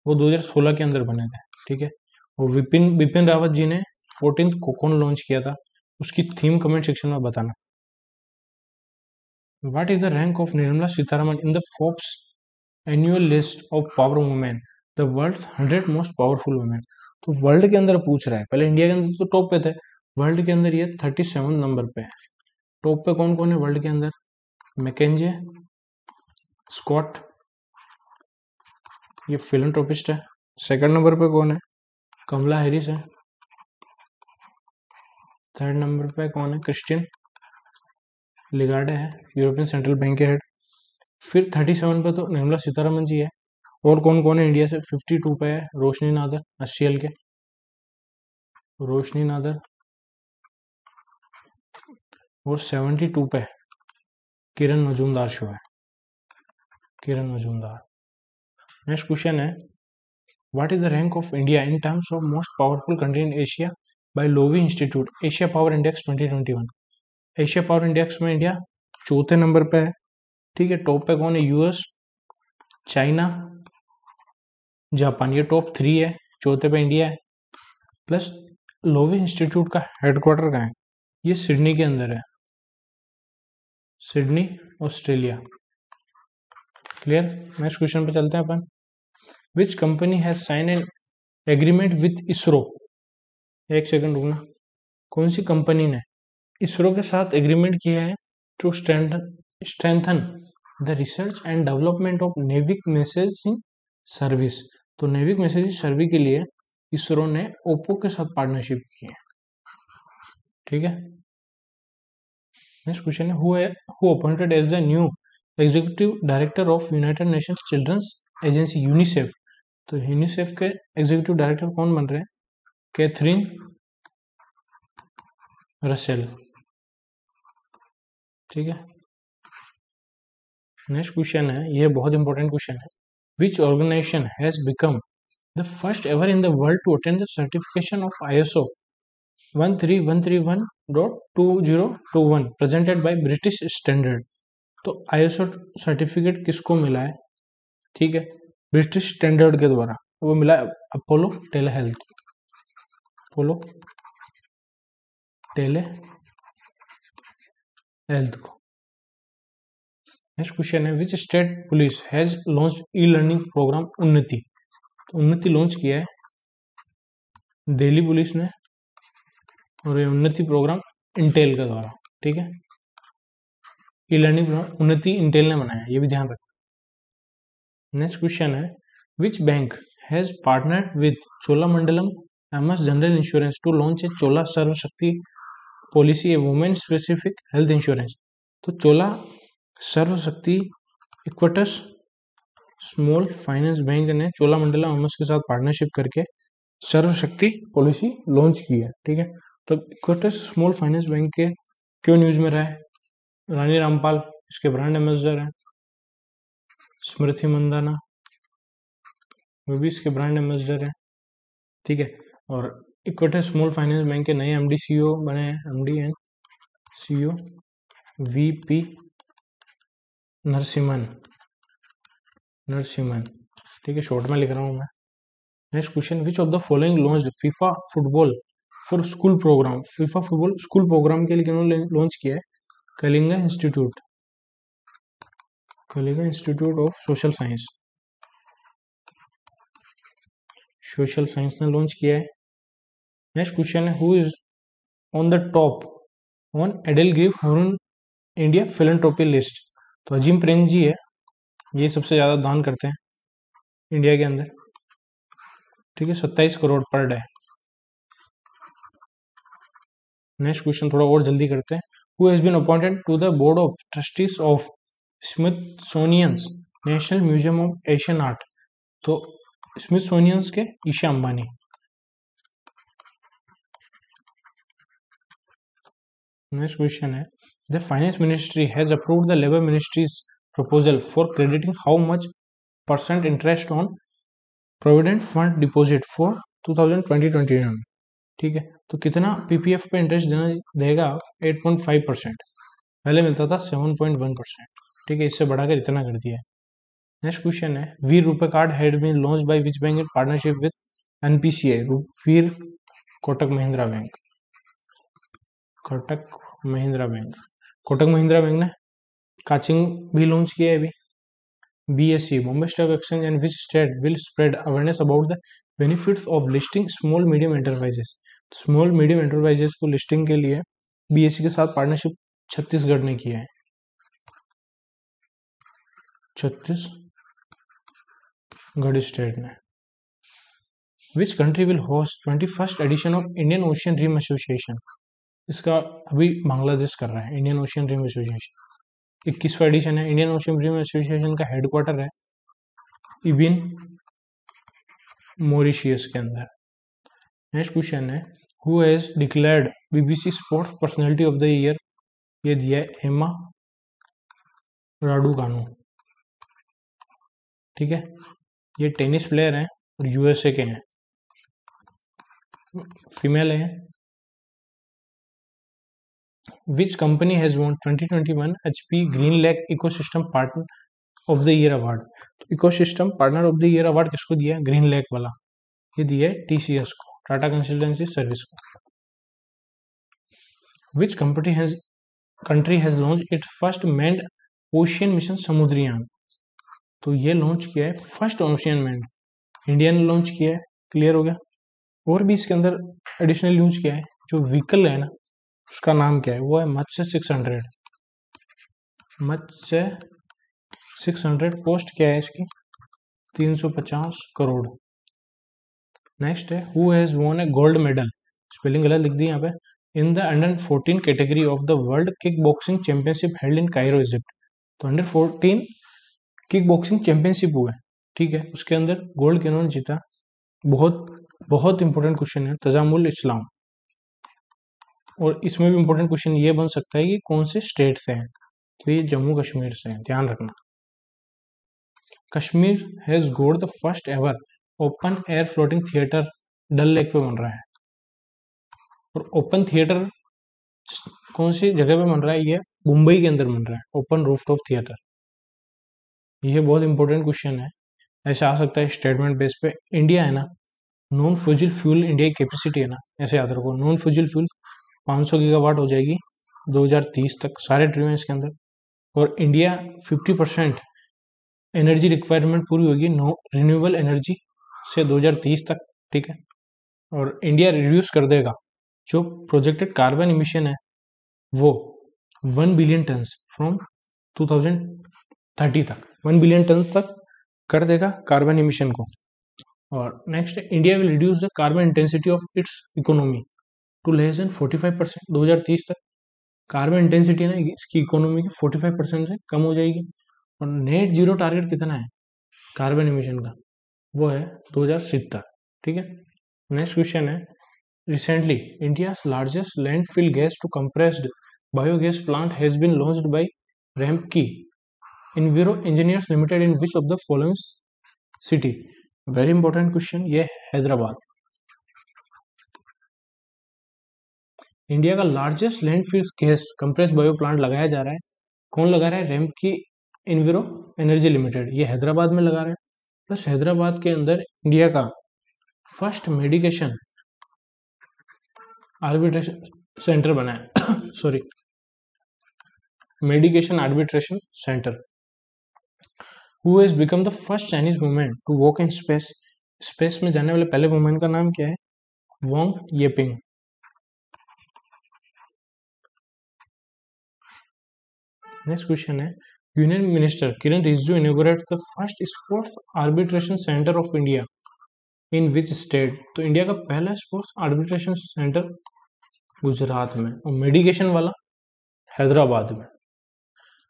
Speaker 1: वो 2016 के अंदर बने थे, ठीक है? और विपिन बिपिन रावत जी ने फोर्टीन कोकोन लॉन्च किया था, उसकी थीम कमेंट सेक्शन में बताना। What is the rank of Nirmala Sitharaman in the Forbes annual list of power women the world hundred most powerful women तो वर्ल्ड के अंदर पूछ रहा है। पहले इंडिया के अंदर तो टॉप पे थे। वर्ल्ड के अंदर ये थर्टी सेवन नंबर पे है। टॉप पे कौन कौन है वर्ल्ड के अंदर? मैकेंजे स्कॉट ये फिलंट्रोपिस्ट है। सेकंड नंबर पे कौन है? कमला हैरिस है। थर्ड नंबर पे कौन है? क्रिस्टियन लिगार्डे है। यूरोपियन सेंट्रल बैंक के हेड फिर थर्टी सेवन पे तो निर्मला सीतारमन जी है। और कौन कौन है इंडिया से? फिफ्टी टू पे है, रोशनी नादर एस के। रोशनी नादर और सेवेंटी टू पे किरण मजूमदार शो है। किरण मजूमदार। नेक्स्ट क्वेश्चन है what is the rank of India in terms of most powerful country in Asia by Lowy institute Asia power index 2021 Asia power index में India चौथे number पे है, ठीक है टॉप पे कौन है? यूएस चाइना जापान ये टॉप थ्री है, चौथे पे इंडिया है प्लस लोवी इंस्टीट्यूट का हेडक्वार्टर कहाँ है? ये सिडनी के अंदर है। Sydney Australia clear next question पे चलते हैं अपन। Which company has sign an agreement with ISRO एक सेकंड रुकना। कौन सी कंपनी ने इसरो के साथ एग्रीमेंट किया है to strengthen the research and development of NavIC messaging service तो नेविक मैसेज सर्वे के लिए इसरो ने ओप्पो के साथ पार्टनरशिप की है। ठीक है? नेक्स्ट क्वेश्चन है as new executive director of United Nations children's agency UNICEF तो यूनिसेफ के एग्जीक्यूटिव डायरेक्टर कौन बन रहे हैं? कैथरीन रसेल ठीक है? नेक्स्ट क्वेश्चन है ये बहुत इंपॉर्टेंट क्वेश्चन है। Which organization has become the first ever in the world to attain the certification of ISO 13131.2021 presented by British Standard तो आईएसओ सर्टिफिकेट किसको मिला है ठीक है ब्रिटिश स्टैंडर्ड के द्वारा वो मिला Apollo tele health Apollo tele health को नेक्स्ट क्वेश्चन है which state police has launch e learning programme Unnati तो उन्नति लॉन्च किया है। दिल्ली पुलिस ने और ये उन्नति प्रोग्राम इंटेल के द्वारा, ठीक है? E learning program Unnati Intel ने बनाया, ये भी ध्यान रखना। नेक्स्ट क्वेश्चन है which bank has partnered with Cholamandalam MS general insurance to launch a Chola Sarvashakti policy a women specific health insurance तो Chola Sarvashakti, Equitas, small finance bank ने Cholamandalam MS के साथ पार्टनरशिप करके सर्वशक्ति पॉलिसी लॉन्च की है, ठीक है? तो इक्वटस, स्मॉल फाइनेंस बैंक के क्यों न्यूज़ में रहा? रानी रामपाल, इसके ब्रांड एम्बेसडर है। स्मृति मंदाना, वो भी इसके ब्रांड एम्बेसडर है, ठीक है? और इक्विटी स्मॉल फाइनेंस बैंक के नए एमडी सीईओ बने हैं MD and CEO VP Narasimhan Narasimhan ठीक है शॉर्ट में लिख रहा हूँ मैं। Next question which of the following launch FIFA football for school programme FIFA football school programme के लिए किन्होंने लॉन्च किया है? Kalinga institute Kalinga institute of social science social science ने लॉन्च किया है। नेक्स्ट क्वेश्चन है who is on the top on EdelGive Hurun India philanthropy list तो अजीम प्रेम जी है, ये सबसे ज़्यादा दान करते हैं इंडिया के अंदर। ठीक है, सत्ताईस crore per day. Next question थोड़ा और जल्दी करते हैं। Appointed to the board of trustees of Smithsonian's national museum of Asian art तो स्मिथसोनियंस के ईशा अंबानी। नेक्स्ट क्वेश्चन है। The finance ministry has approved the labour ministry's proposal for crediting how much percent interest on provident fund deposit for 2020-21 ठीक है? तो कितना PPF पे interest देना देगा? 8.5 परसेंट पहले मिलता था 7.1 परसेंट ठीक है? इससे बढ़ाकर इतना कर दिया है। नेक्स्ट क्वेश्चन है। Veer RuPay card had been launch by which bank in partnership with NPCI Veer Kotak Mahindra bank. Kotak Mahindra bank. Kotak Mahindra bank ने काचिंग भी लॉन्च किया है अभी। BSE Bombay Stock Exchange, and which state will spread awareness about the benefits of listing small, medium enterprises small medium enterprises को listing के लिए BSc के साथ पार्टनरशिप छत्तीसगढ़ ने किया है। छत्तीसगढ़ स्टेट ने। Which country will host twenty first edition of Indian Ocean Rim Association इसका अभी बांग्लादेश कर रहा है इंडियन ओशियन रिम एसोसिएशन इक्कीसवा एडिशन है। इंडियन ओशियन रिम एसोसिएशन का हेडक्वार्टर है इबिन मोरिशियस के अंदर। नेक्स्ट क्वेश्चन है who has declared BBC sports personality of the year ये दिया है एमा राडू कानू ठीक है? ये टेनिस प्लेयर हैं और यूएसए के हैं। फीमेल है। Which company has won 2021 HP green lake ecosystem partner of the year award तो ecosystem partner of the year award किसको दिया है? ग्रीन लैक वाला। ये दिया है टीसीएस को टाटा कंसल्टेंसी सर्विस को। Which company has country has launch it first manned ocean mission Samudrayaan तो ये लॉन्च किया है फ़र्स्ट ओशियन मैंड इंडिया ने लॉन्च किया है क्लियर हो गया। और भी इसके अंदर एडिशनल यूज़ किया है, जो व्हीकल है ना उसका नाम क्या है? वो है Matsya six hundred. Matsya six hundred post क्या है इसकी? तीन सौ पचास करोड़। नेक्स्ट है who has won a gold medal spelling गलत लिख दी यहाँ पे। In the under fourteen category of the world kick boxing championship held in Cairo Egypt तो under fourteen kick boxing championship हुआ है। ठीक है, उसके अंदर गोल्ड किन्होंने जीता। बहुत बहुत इंपॉर्टेंट क्वेश्चन है। तजामुल इस्लाम। और इसमें भी इंपॉर्टेंट क्वेश्चन ये बन सकता है कि कौन से स्टेट से हैं? तो ये जम्मू कश्मीर से हैं, ध्यान रखना। Kashmir has got the first ever open air floating theatre Dal lake पे बन रहा है। और ओपन थिएटर कौन सी जगह पे बन रहा है? ये मुंबई के अंदर बन रहा है ओपन रूफटॉप थिएटर ये बहुत इंपॉर्टेंट क्वेश्चन है। ऐसे आ सकता है स्टेटमेंट बेस पे। इंडिया है ना नॉन फ्यूजिल फ्यूल इंडिया की कैपेसिटी है ना, ऐसे याद रखो। नॉन फ्यूजिल फ्यूल 500 गीगावाट हो जाएगी 2030 तक सारे ट्रिम इसके अंदर। और इंडिया 50 परसेंट एनर्जी रिक्वायरमेंट पूरी होगी नो रिन्यूएबल एनर्जी से 2030 तक, ठीक है? और इंडिया रिड्यूस कर देगा। जो प्रोजेक्टेड कार्बन इमिशन है, वो वन बिलियन टन फ्रॉम 2030 तक, वन बिलियन टन तक कर देगा कार्बन इमिशन को। और next, India will reduce the carbon intensity of its economy. To less than 45 percent दो तक। कार्बन इंटेंसिटी ना, इसकी इकोनॉमी की 45 परसेंट से कम हो जाएगी। और नेट ज़ीरो टारगेट कितना है? कार्बन इमिशन का। वो है दो हज़ार सितर ठीक है? नेक्स्ट क्वेश्चन है। Recently India largest land landfill gas to compressed biogas plant has been launched by Ramky enviro engineers limited in which of the following city very important question ये हैदराबाद। इंडिया का largest landfill gas compress bio plant लगाया जा रहा है। कौन लगा रहा है? रेमकी इनविरो एनर्जी लिमिटेड ये हैदराबाद में लगा रहे हैं। प्लस हैदराबाद के अंदर इंडिया का फ़र्स्ट मेडिकेशन आर्बिट्रेशन सेंटर बना है। Sorry medication arbitration centre who has become the first Chinese women to walk in space space में जाने वाले पहले वुमेन का नाम क्या है? वोंग येपिंग नेक्स्ट क्वेश्चन है union minister Kiren Rijiju inaugurate the first sports arbitration centre of India in which state तो इंडिया का पहला स्पोर्ट्स आर्बिट्रेशन सेंटर गुजरात में, और मेडिकेशन वाला हैदराबाद में।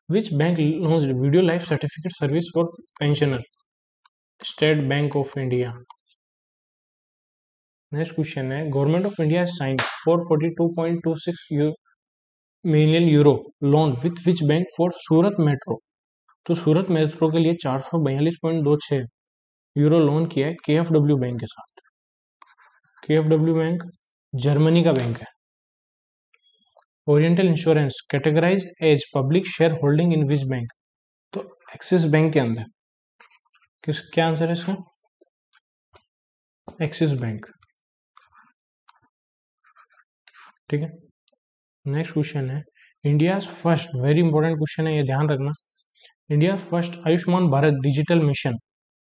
Speaker 1: Which bank launch video life certificate service for pensioner State Bank of India next question है government of India sign 442.26 million euro loan with which bank for Surat metro तो Surat metro के लिए चार सौ बयालीस पॉइंट दो छः यूरो लोन किया है के एफ़ डब्ल्यू बैंक के साथ। K F W bank Germany का बैंक है। Oriental insurance categorise as public share holding in which bank तो एक्सिस बैंक के अंदर। किस, क्या आंसर है इसका? एक्सिस बैंक ठीक है? नेक्स्ट क्वेश्चन है। India first very important question है, ये ध्यान रखना। India first Ayushman Bharat digital mission,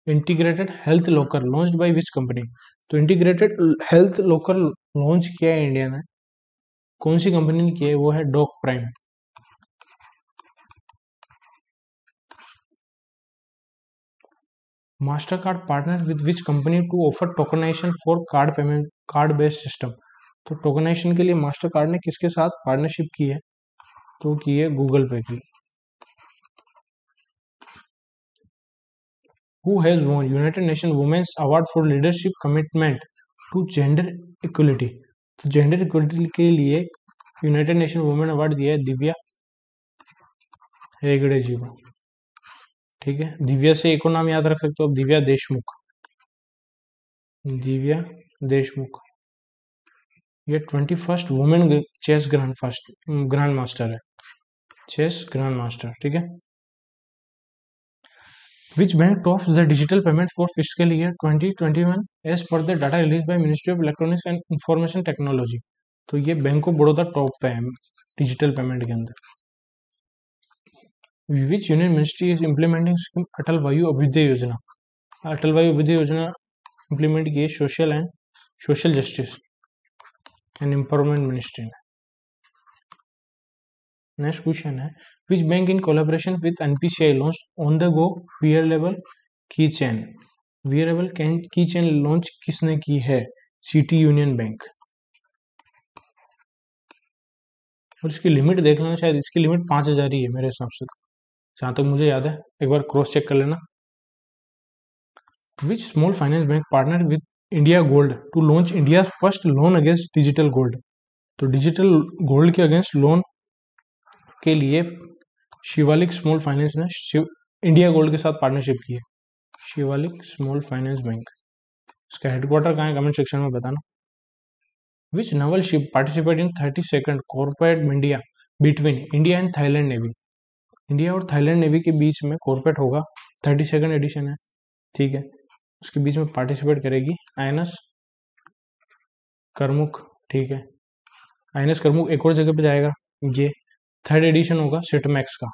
Speaker 1: integrated health locker launch by which company तो इंटीग्रेटेड हेल्थ लोकर लॉन्च किया है इंडिया ने। कौन सी कंपनी ने किया है? वो है doc prime. Master card partner with which company to offer tokenisation for card payment card based system तो टोकनाइजेशन के लिए मास्टर कार्ड ने किसके साथ पार्टनरशिप की है? तो की है गूगल पे की। Who has won United Nation women's award for leadership commitment to gender equality तो जेंडर इक्वलिटी के लिए यूनाइटेड नेशन वुमेन अवार्ड दिया है दिव्या हेगड़े जी को। ठीक है? दिव्या से एक और नाम याद रख सकते हो आप, दिव्या देशमुख। दिव्या देशमुख। ये twenty first women chess grand first grand master है। चेस ग्रैंड मास्टर, ठीक है? Which bank tops the digital payment for physical year 2021 as per the data release by ministry of electronics and information technology तो ये bank of Baroda top पे है digital payment के अंदर। Which union ministry is implementing scheme Atal Vayu Abhyuday Yojana Atal Vayu Abhyuday Yojana implement की social and social justice and empowerment ministry ने next question है which bank in collaboration with NPCI launch on the go wearable key chain wearable key chain launch किसने की है? City union bank और इसकी limit देख लेना, शायद इसकी लिमिट पाँच हज़ार ही है मेरे हिसाब से। जहाँ तक मुझे याद है, एक बार क्रॉस चेक कर लेना। Which small finance bank partner with India gold to launch India first loan against digital gold तो डिजिटल गोल्ड के अगेंस्ट लोन के लिए शिवालिक स्मॉल फाइनेंस ने इंडिया गोल्ड के साथ पार्टनरशिप की है। शिवालिक स्मॉल फाइनेंस बैंक इसका हेडक्वार्टर कहाँ है? कमेंट सेक्शन में बताना। Which naval ship participate in thirty second corporate India between India and Thailand navy India और थाईलैंड नेवी के बीच में कॉर्पोरेट होगा। थर्टी सेकेंड एडिशन है। ठीक है। उसके बीच में पार्टिसिपेट करेगी। आईएनएस करमुख ठीक है। आईएनएस करमुख एक और जगह पे जाएगा। ये थर्ड एडिशन होगा सिटमैक्स का।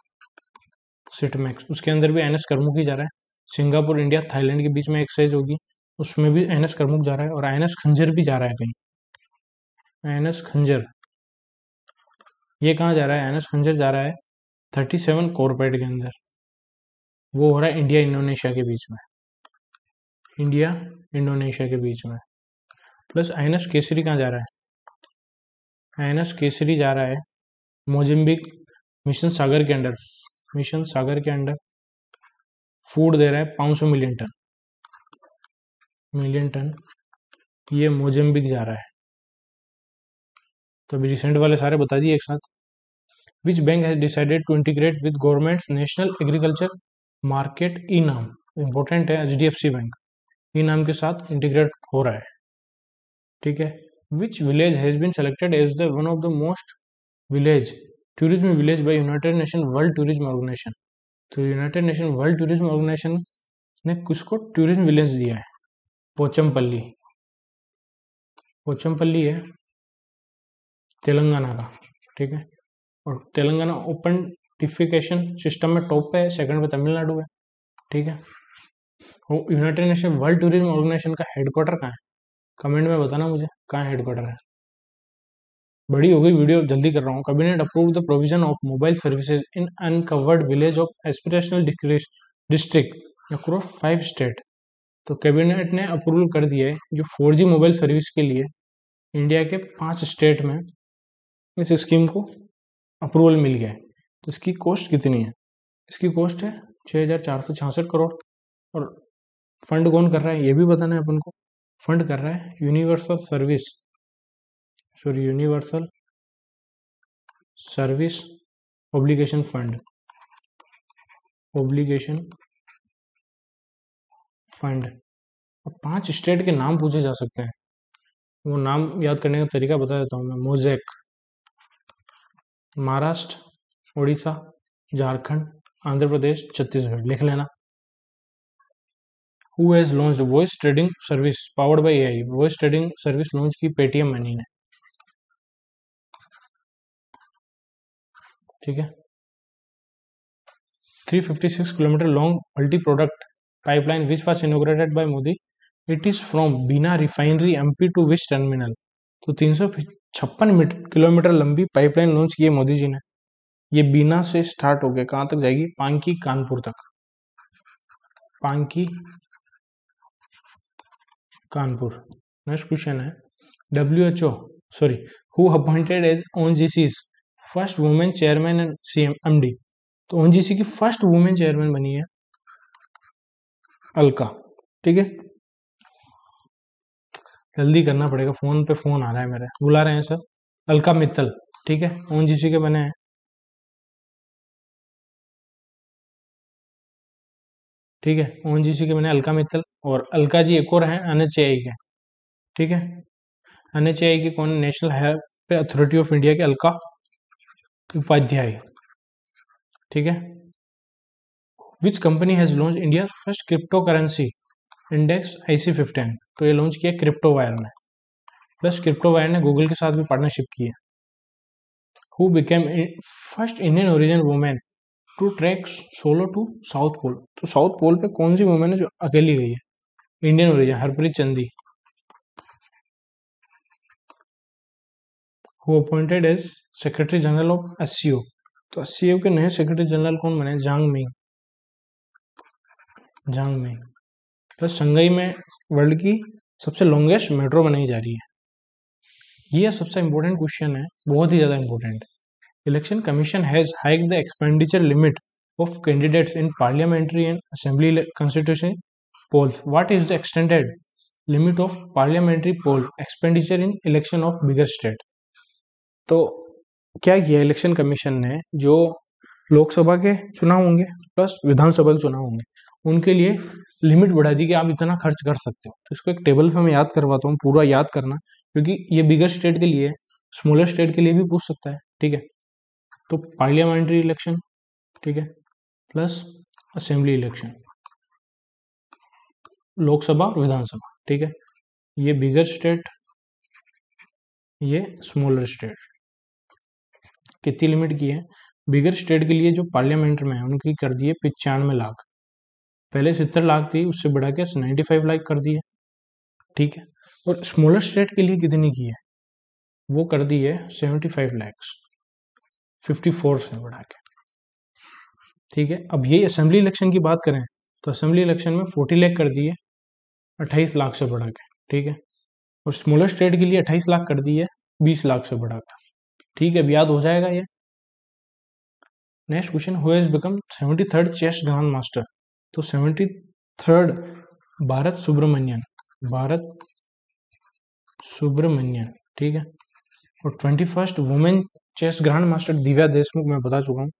Speaker 1: सिटमैक्स उसके अंदर भी एनएस करमुख ही जा रहा है। सिंगापुर, इंडिया, थाईलैंड के बीच में एक्सचेंज होगी। उसमें भी एनएस करमुख जा रहा है और आईएनएस खंजर भी जा रहा है कहीं। एनएस खंजर। ये कहाँ जा रहा है? एनएस खंजर जा रहा है थर्टी सेवन कॉर्पोरेट के अंदर। वो हो रहा है इंडिया इंडोनेशिया के बीच में। इंडिया, इंडोनेशिया के बीच में। प्लस आईएनएस केसरी कहाँ जा रहा है? आईएनएस केसरी जा रहा है मोजिम्बिक मिशन सागर के अंडर। मिशन सागर के अंडर फ़ूड दे रहा है 500 मिलियन टन। मिलियन टन, ये मोजम्बिक जा रहा है। तो अभी रिसेंट वाले सारे बता दिए एक साथ। Which bank has decided to integrate with government national agriculture market e NAM important है H D F C bank e NAM के साथ इंटीग्रेट हो रहा है। ठीक है? Which village has been selected as the one of the most village tourism village by United Nation World Tourism Organisation तो United Nation World Tourism Organisation ने किसको टूरिज़्म विलेज दिया है? पोचमपल्ली। पोचमपल्ली है तेलंगाना का। ठीक है? और तेलंगाना ओपन डिफिकेशन सिस्टम में टॉप पे है सेकंड पे तमिलनाडु है। ठीक है? United Nation World Tourism Organisation का हेडक्वार्टर कहाँ है? कमेंट में बताना मुझे, कहाँ हेडक्वार्टर है? बड़ी हो गई वीडियो जल्दी कर रहा हूँ। Cabinet approve the provision of mobile services in uncovered village of aspirational district across five state तो कैबिनेट ने अप्रूवल कर दिया है जो 4G मोबाइल सर्विस के लिए इंडिया के पाँच स्टेट में इस स्कीम को अप्रूवल मिल गया है। तो इसकी कॉस्ट कितनी है? इसकी कॉस्ट है छः हज़ार चार सौ छियासठ करोड़। और फंड कौन कर रहा है, ये भी बताना है अपन को। फंड कर रहा है universal service. Sorry, universal service obligation fund. Obligation fund. पाँच स्टेट के नाम पूछे जा सकते हैं। वो नाम याद करने का तरीका बता देता हूँ मैं। मोजेक, महाराष्ट्र उड़ीसा झारखंड, आंध्र प्रदेश, छत्तीसगढ़। लिख लेना। Who has launch voice trading service powered by AI voice trading service launch की पेटीएम मनी ने। ठीक है? 356 kilometre long multi product pipeline which was inaugurated by Modi it is from Bina refinery MP to which terminal तो तीन सौ छप्पन kilometre लंबी pipeline launch की है मोदी जी ने। ये बीना से स्टार्ट हो गया। कहाँ तक जाएगी? पांकी कानपुर तक। पांकी कानपुर। नेक्स्ट क्वेश्चन है। W H O sorry who appointed as ONGC's first women chairman and CM MD तो ओएनजीसी की फ़र्स्ट वुमेन चेयरमैन बनी है अलका। ठीक है? जल्दी करना पड़ेगा, फ़ोन पे फ़ोन आ रहा है मेरे। बुला रहे हैं सर। अलका मित्तल, ठीक है? ओएनजीसी के बने हैं। ठीक है? ओएनजीसी के बने अलका मित्तल। और अलका जी एक और हैं एनएचएआई के। ठीक है? एनएचएआई के कौन national health authority of India के अलका उपाध्याय। ठीक है? Which company has launch India first crypto currency index IC fifteen तो ये लॉन्च किया क्रिप्टो वायर ने। प्लस क्रिप्टो वायर ने गूगल के साथ भी पार्टनरशिप की है। Who became first Indian origin women to track solo to south pole तो साउथ पोल पे कौन सी वुमेन है जो अकेली गई है? Indian origin Harpreet Chandi who appointed as secretary general of S तो एस के नए सेक्रेटरी जनरल कौन बने? जांग मिंग जांग मिंग तो संगई में वर्ल्ड की सबसे लॉन्गेस्ट मेट्रो बनाई जा रही है। ये सबसे इंपॉर्टेंट क्वेश्चन है, बहुत ही ज़्यादा important election commission has hike the expenditure limit of candidates in parliamentary and assembly constitution polls. What is the extended limit of parliamentary poll expenditure in election of bigger state? तो क्या किया election commission ने जो लोकसभा के चुनाव होंगे plus विधानसभा के चुनाव होंगे, उनके लिए लिमिट बढ़ा दी कि आप इतना खर्च कर सकते हो? तो इसको एक टेबल पे मैं याद करवाता हूँ, पूरा याद करना, क्योंकि ये बिगर स्टेट के लिए स्मॉलर स्टेट के लिए भी पूछ सकता है, ठीक है? तो पार्लियामेंट्री इलेक्शन ठीक है? प्लस असेंबली इलेक्शन लोकसभा और विधानसभा, ठीक है? ये बिगर स्टेट ये स्मॉलर स्टेट कितनी लिमिट की है? बिगर स्टेट के लिए जो पार्लियामेंट में है, उनकी कर दी है पिचानवे लाख। पहले सत्तर लाख थी, उससे बढ़ा के नाइन्टी फाइव लाख कर दी है। ठीक है? और स्मॉलर स्टेट के लिए कितनी की है? वो कर दी है seventy five lakhs fifty four से बढ़ा के। ठीक है? अब ये असेंबली इलेक्शन की बात करें तो असेंबली इलेक्शन में फोर्टी लैख कर दी है। अट्ठाईस लाख से बढ़ा के, ठीक है? और स्मॉलर स्टेट के लिए अट्ठाईस लाख कर दी है, बीस लाख से बढ़ा के। ठीक है, अब याद हो जाएगा ये। Next question who has become seventy third chess grand master तो सेवेंटी थर्ड भारत सुब्रमण्यन भारत सुब्रमण्यन ठीक है? और twenty first women chess grand master Divya Deshmukh, मैं बता चुका हूँ।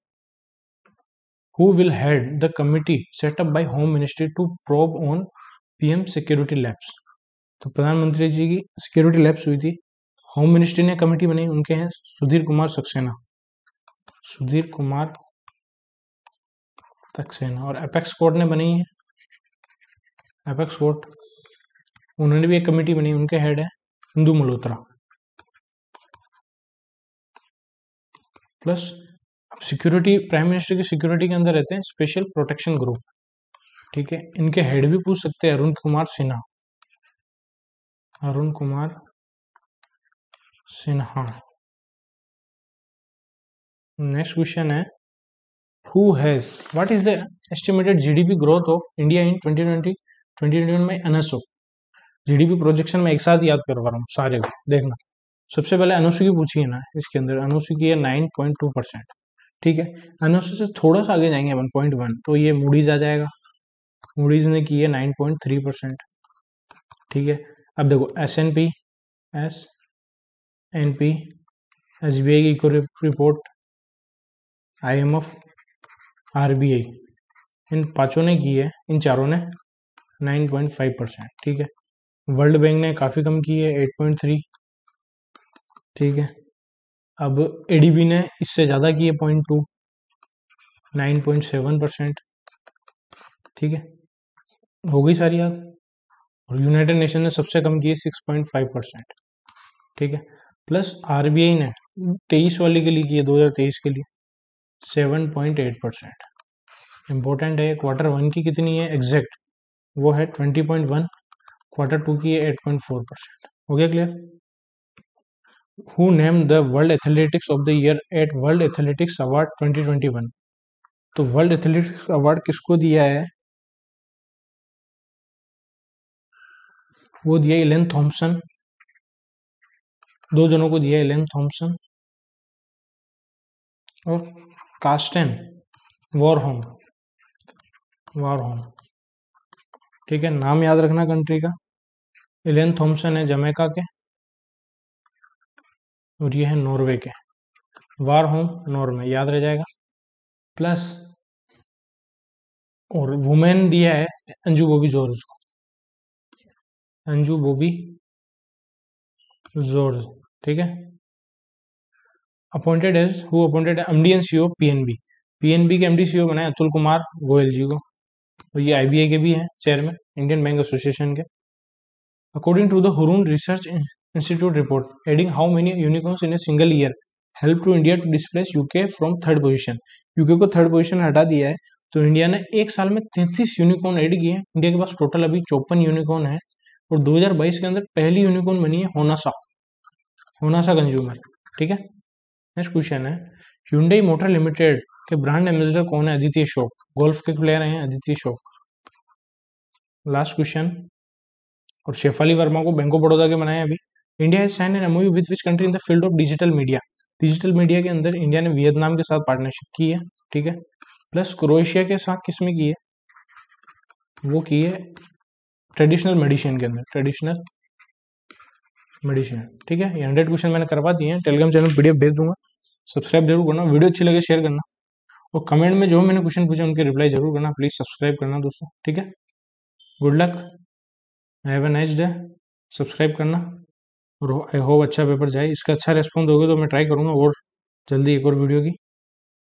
Speaker 1: Who will head the committee set up by home ministry to probe on PM security lapse तो प्रधानमंत्री जी की सिक्योरिटी लैब्स हुई थी। होम मिनिस्ट्री ने कमेटी बनाई उनके हैं सुधीर कुमार सक्सेना। सुधीर कुमार सक्सेना और एपेक्स कोर्ट ने बनाई है। एपेक्स कोर्ट उन्होंने भी एक कमेटी बनाई उनके हेड है इंदू मल्होत्रा प्लस अब सिक्योरिटी प्राइम मिनिस्टर की सिक्योरिटी के अंदर रहते हैं स्पेशल प्रोटेक्शन ग्रुप ठीक है? इनके हेड भी पूछ सकते हैं, अरुण कुमार सिन्हा। अरुण कुमार सिन्हा। नेक्स्ट क्वेश्चन है who has what is the estimated GDP growth of India in 2020 2021 में एनएसओ जीडीपी प्रोजेक्शन में एक साथ याद करवा रहा हूँ सारे को, देखना। सबसे पहले अनुसु की पूछी है ना, इसके अंदर। अनुसु की है नाइन पॉइंट टू परसेंट ठीक है? अनुसु से थोड़ा सा आगे जाएँगे वन पॉइंट वन तो ये मूडीज आ जाएगा। मूडीज ने की है नाइन पॉइंट थ्री परसेंट ठीक है? अब देखो S and P S and P S B I की report I M F R B I इन पाँचों ने की है, इन चारों ने नाइन पॉइंट फाइव परसेंट ठीक है? वर्ल्ड बैंक ने काफ़ी कम की है एट पॉइंट थ्री ठीक है? अब एडीबी ने इससे ज़्यादा की है point two nine point seven percent ठीक है? हो गई सारी याद और यूनाइटेड नेशन ने सबसे कम की है सिक्स पॉइंट फाइव परसेंट ठीक है? प्लस आरबीआई ने तेईस वाली के लिए की है दो हज़ार तेईस के लिए seven point eight percent important है क्वार्टर वन की कितनी है? एग्जैक्ट वो है twenty point one quarter two की है एट पॉइंट फोर परसेंट हो गया clear who named the World Athletics of the Year at World Athletics Award 2021 तो वर्ल्ड एथलेटिक्स अवार्ड किसको दिया है? वो दिया इलेन थॉम्सन दो जनों को दिया इलेन थॉम्सन और कास्टन वॉरहोम वॉरहोम ठीक है, नाम याद रखना कंट्री का। इलेन थॉम्सन है जमैका के। और ये है नॉर्वे के। वार होम नॉर्वे याद रह जाएगा। प्लस और वुमेन दिया है अंजू बोबी जॉर्ज को। अंजू बोबी जॉर्ज ठीक है? Appointed as who? Appointed MD and CEO PNB PNB के एमडी सीओ बनाए, अतुल कुमार गोयल जी को। और ये आईबीआई के भी हैं चेयरमैन इंडियन बैंक एसोसिएशन के। According to the Hurun research Institute report, adding how many unicorns in a single year help to India to displace UK from third position. UK को third position हटा दिया है तो India ने एक साल में तैतीस यूनिकॉर्न एड किए इंडिया के पास टोटल अभी चौपन यूनिकॉर्न है। और 2022 के अंदर पहली यूनिकॉर्न बनी है होनासा होनासा कंज्यूमर ठीक है? नेक्स्ट क्वेश्चन है, hyundai मोटर लिमिटेड के ब्रांड एम्बेसडर कौन है? अदिति अशोक गोल्फ के प्लेयर हैं अदिति अशोक लास्ट क्वेश्चन और शेफाली वर्मा को बैंक ऑफ़ बड़ौदा के बनाया अभी। India has sign an MOU with which country in the field of digital media digital media के अंदर इंडिया ने वियतनाम के साथ पार्टनरशिप की है, ठीक है? प्लस क्रोएशिया के साथ किसमें की है? वो की है ट्रेडिशनल मेडिसिन के अंदर, ट्रेडिशनल मेडिसिन। ठीक है? ये हंड्रेड क्वेश्चन मैंने करवा दिए हैं। टेलीग्राम चैनल पीडीएफ भेज दूँगा। सब्सक्राइब ज़रूर करना। वीडियो अच्छी लगे शेयर करना। और कमेंट में जो मैंने क्वेश्चन पूछे, उनके रिप्लाई ज़रूर करना। प्लीज़ सब्सक्राइब करना दोस्तों। ठीक है? Good luck have a nice day subscribe करना। और आई होप अच्छा पेपर जाए। इसका अच्छा रेस्पॉन्स दोगे तो मैं ट्राई करूँगा और जल्दी एक और वीडियो की।